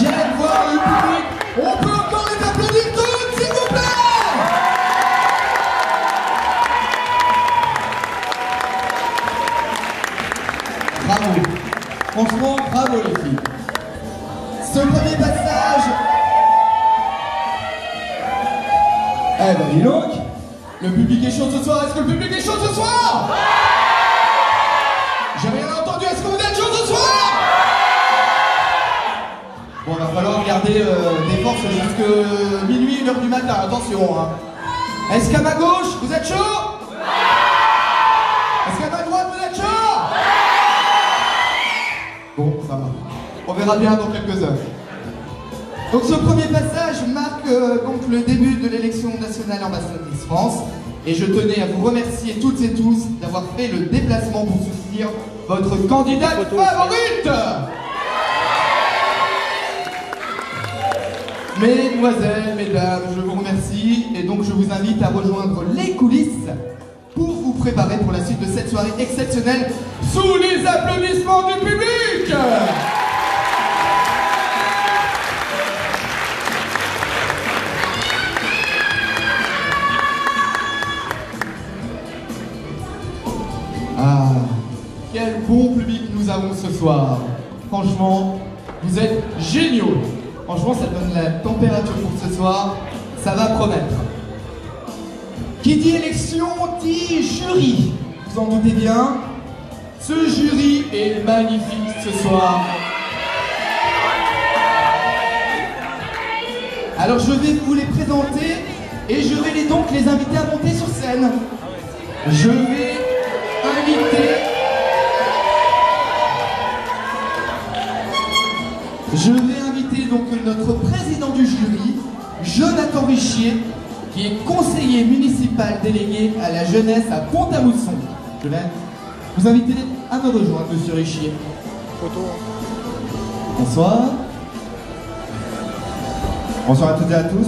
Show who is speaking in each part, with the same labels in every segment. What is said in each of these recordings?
Speaker 1: J'aime voir le public. On peut encore les applaudir toutes, s'il vous plaît Bravo. Franchement, bravo les filles. Ce premier passage... Eh ben dis donc, le public est chaud ce soir. Est-ce que le public est chaud ce soir? Euh, des forces jusque minuit, 1h du matin, attention hein. Est-ce qu'à ma gauche, vous êtes chaud? Est-ce qu'à ma droite, vous êtes chaud? Bon, ça va. On verra bien dans quelques heures. Donc ce premier passage marque euh, donc le début de l'élection nationale ambassadrice France et je tenais à vous remercier toutes et tous d'avoir fait le déplacement pour soutenir votre candidate favorite Mesdemoiselles, mesdames, je vous remercie et donc je vous invite à rejoindre les coulisses pour vous préparer pour la suite de cette soirée exceptionnelle sous les applaudissements du public Ah, quel bon public nous avons ce soir. Franchement, vous êtes géniaux. Franchement, ça donne la température pour ce soir. Ça va promettre. Qui dit élection dit jury. Vous en doutez bien. Ce jury est magnifique ce soir. Alors je vais vous les présenter et je vais donc les inviter à monter sur scène. Je vais inviter. Je vais donc notre président du jury, Jonathan Richier, qui est conseiller municipal délégué à la jeunesse à Pont-à-Mousson. Je vais vous inviter à me rejoindre, monsieur Richier. Bonsoir.
Speaker 2: Bonsoir à toutes et à tous.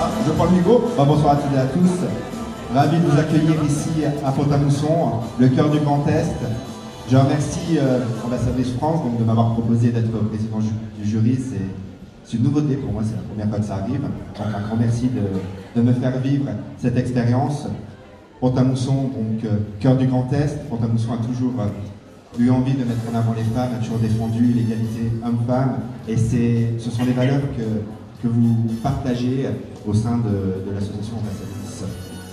Speaker 2: Ah, je prends le micro. Bah, bonsoir à toutes et à tous. Ravi de vous accueillir ici à Pont-à-Mousson, le cœur du Grand Est. Je remercie euh, l'ambassadrice France donc, de m'avoir proposé d'être président du jury. C'est- une nouveauté pour moi, c'est la première fois que ça arrive. Donc un grand merci de, me faire vivre cette expérience. Pont-à-Mousson, donc euh, cœur du Grand Est. Pont-à-Mousson a toujours euh, eu envie de mettre en avant les femmes, a toujours défendu l'égalité homme-femme. Et ce sont les valeurs que, que vous partagez au sein de, de l'association Ambassadrice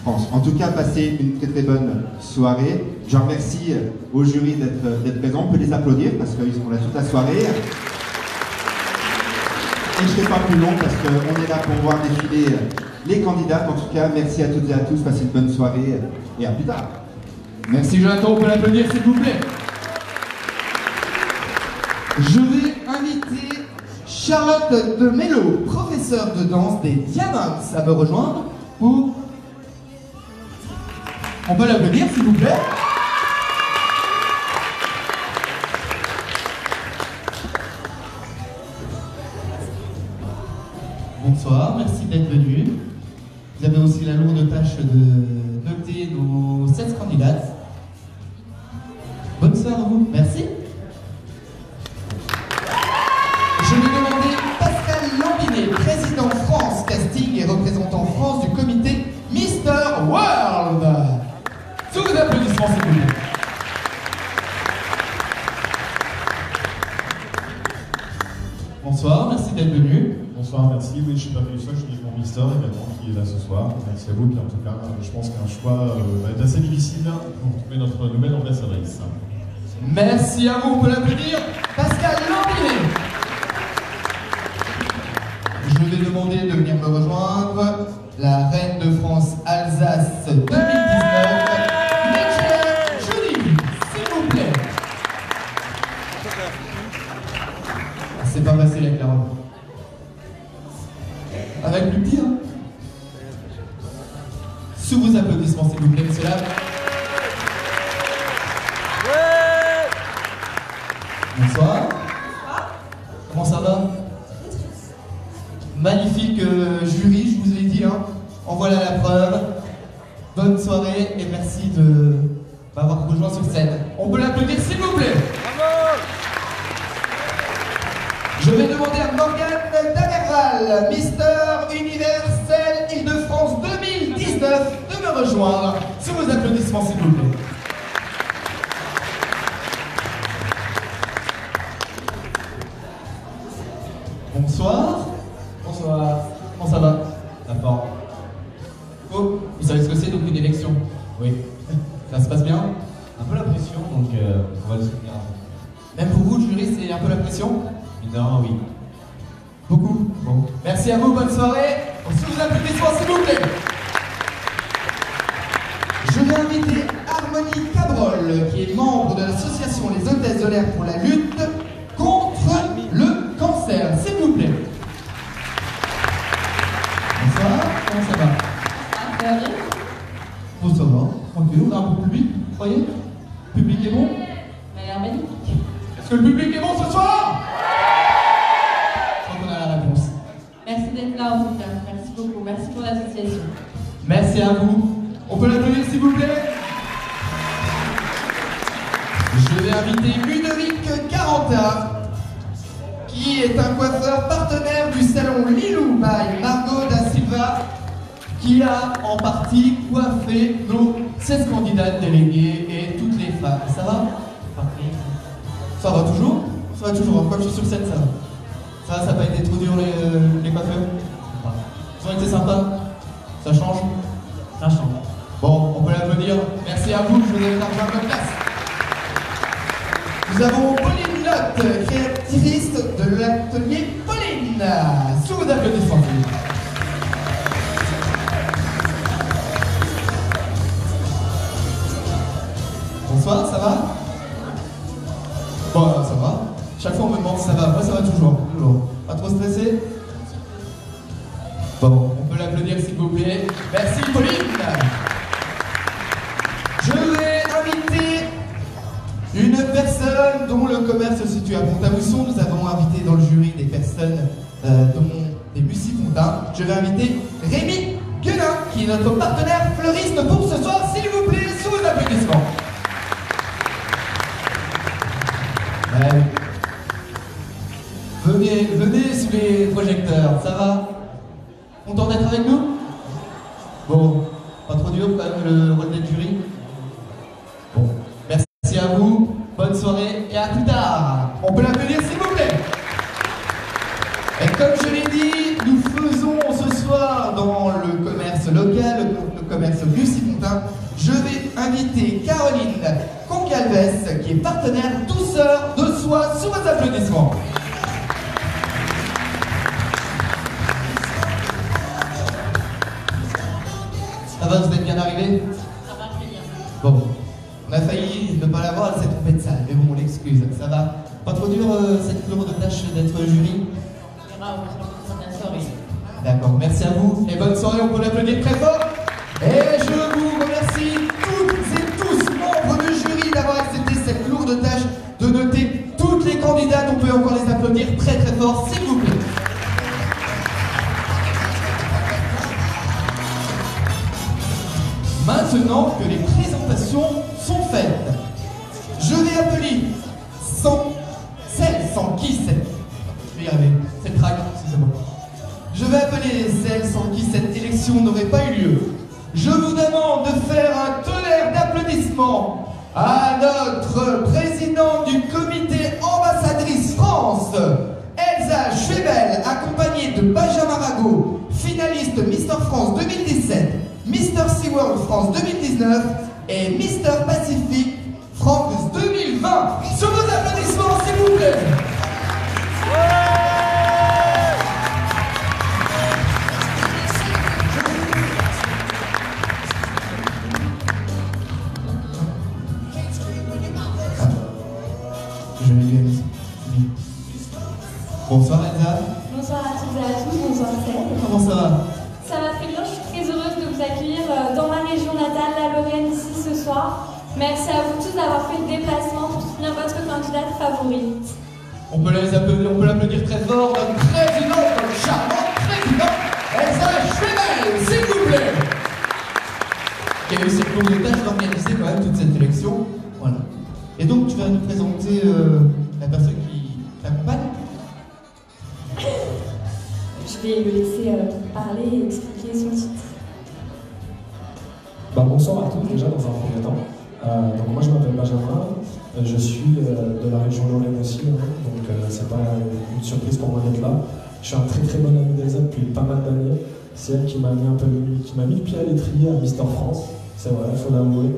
Speaker 2: En tout cas, passez une très très bonne soirée. Je remercie euh, au jury d'être, d'être présent. On peut les applaudir parce qu'ils seront là toute la soirée. Et je ne serai pas plus long parce qu'on est là pour voir défiler euh, les candidats. En tout cas, merci à toutes et à tous. Passez une bonne soirée et à plus tard.
Speaker 1: Merci Jonathan, on peut l'applaudir s'il vous plaît. Je vais inviter Charlotte de Mello, professeure de danse des Diamonds, à me rejoindre pour... On peut l'applaudir s'il vous plaît? Bonsoir, merci d'être venu. Vous avez aussi la lourde tâche de vos applaudissements, s'il vous plaît. Bonsoir, merci d'être venu.
Speaker 3: Bonsoir, merci. Oui, je suis pas venu seul, je suis mon Mister également qui est là ce soir. Merci à vous. Puis en tout cas, je pense qu'un choix euh, va être assez difficile pour trouver notre nouvelle ambassadrice.
Speaker 1: Merci à vous, on peut l'applaudir. Pascal Lambinet. Je vais demander de venir me rejoindre la reine de France Alsace 2019, Comment ça va? Magnifique euh, jury, je vous ai dit. Hein. En voilà la preuve. Bonne soirée et merci de m'avoir rejoint sur scène. On peut l'applaudir s'il vous plaît. Merci
Speaker 4: beaucoup. Merci pour l'association.
Speaker 1: Merci à vous. On peut l'applaudir s'il vous plaît Je vais inviter Ludovic Caranta, qui est un coiffeur partenaire du salon Lilou by Margot da Silva, qui a en partie coiffé nos 16 candidates déléguées et toutes les femmes. Ça va? Ça va toujours? Ça va toujours. Quoi que je suis sur scène, ça va. Ça va, ça n'a pas été trop dur les, euh, les coiffeurs? Ils ont été sympas Ça change
Speaker 5: Ça change.
Speaker 1: Bon, on peut l'applaudir. Merci à vous, je vous invite à votre place. Nous avons Pauline Lotte, créatrice de l'atelier Pauline. Sous vos applaudissements. Bonsoir, ça va? Bon, ça va. Chaque fois on me demande ça va. Moi ça va toujours. toujours. Pas trop stressé? Rémi Guenin, qui est notre partenaire fleuriste pour ce soir, s'il vous plaît, sous vos applaudissements. Ouais. Venez, venez sous les projecteurs, ça va Content d'être avec nous? Caroline Concalves, qui est partenaire douceur de soi, sous vos applaudissements. Ça va, vous êtes bien arrivés?
Speaker 4: Ça va très bien.
Speaker 1: Bon, on a failli ne pas l'avoir, elle s'est trompée de salle, mais bon, on l'excuse, ça va. Pas trop dur euh, cette lourde tâche d'être jury?
Speaker 4: On verra au fur de la soirée.
Speaker 1: D'accord, merci à vous et bonne soirée, on peut l'applaudir très fort. Et je vous remercie Maintenant que les présentations sont faites, je vais appeler sans, celle sans qui cette... Je vais cette. Je vais appeler sans qui cette élection n'aurait pas eu lieu. Je vous demande de faire un tonnerre d'applaudissements à notre présidente du comité ambassadrice France, Elsa Schwebel, accompagnée de Benjamin Rago, finaliste Mister France 2017, Mister SeaWorld France 2019 et Mister Pacific France 2020. Sur vos applaudissements, s'il vous plaît. Bonsoir
Speaker 6: Merci à vous tous d'avoir fait le déplacement pour soutenir votre candidate favorite.
Speaker 1: On peut les applaudir, on peut l'applaudir très fort, notre président, notre charmante président, Elsa Schwebel, s'il vous plaît Qui a eu cette longue tâche d'organiser quand même toute cette élection. Voilà. Et donc tu vas nous présenter euh, la personne qui t'accompagne
Speaker 6: Je vais le laisser euh, parler et expliquer son titre.
Speaker 7: Bah, bonsoir à tous déjà dans un premier temps. Euh, donc moi je m'appelle Benjamin, Euh, je suis euh, de la région Lorraine aussi, hein. donc c'est pas une surprise pour moi d'être là. Je suis un très très bon ami d'Elsa depuis pas mal d'années. C'est elle qui m'a mis un peu qui mis le pied à l'étrier à Mister France. C'est vrai, il faut l'avouer.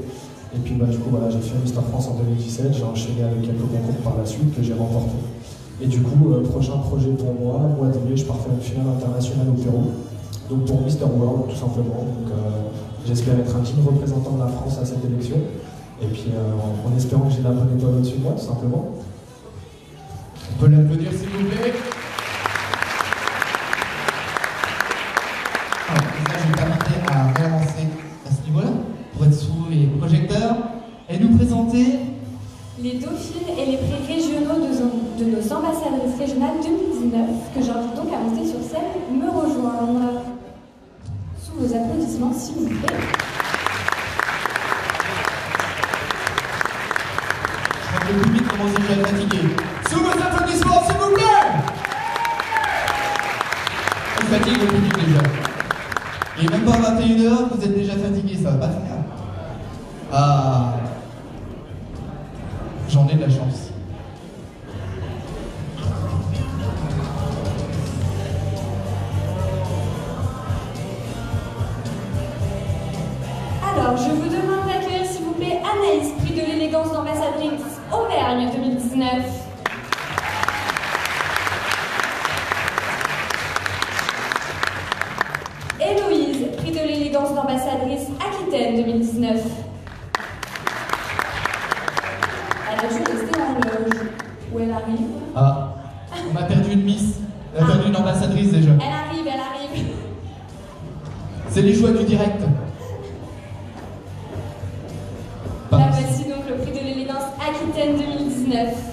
Speaker 7: Et puis bah, du coup, voilà, j'ai fait Mister France en 2017, j'ai enchaîné avec quelques concours par la suite que j'ai remporté. Et du coup, prochain projet pour moi, mois mai, je pars faire une finale internationale au Pérou. Donc pour Mister World, tout simplement. Donc j'espère être un digne représentant de la France à cette élection. Et puis euh, en, espérant que j'ai la bonne étoile au-dessus de moi, tout simplement.
Speaker 1: On peut l'applaudir s'il vous plaît. Être fatigué. Sous vos applaudissements, s'il vous plaît On fatigue le public déjà. Et même pas 21h, vous êtes déjà fatigué, ça va pas faire. Ah. J'en ai de la chance.
Speaker 6: Alors, je vous demande d'accueillir, s'il vous plaît, Anaïs, prix de l'élégance d'ambassadrice Auvergne 2019. Héloïse, prix de l'élégance d'ambassadrice Aquitaine 2019. Elle a dû rester en loge. Où elle arrive?
Speaker 1: Ah. On a perdu une miss. On a perdu une ambassadrice déjà.
Speaker 6: Elle arrive, elle arrive.
Speaker 1: C'est les joies du direct.
Speaker 6: 2019.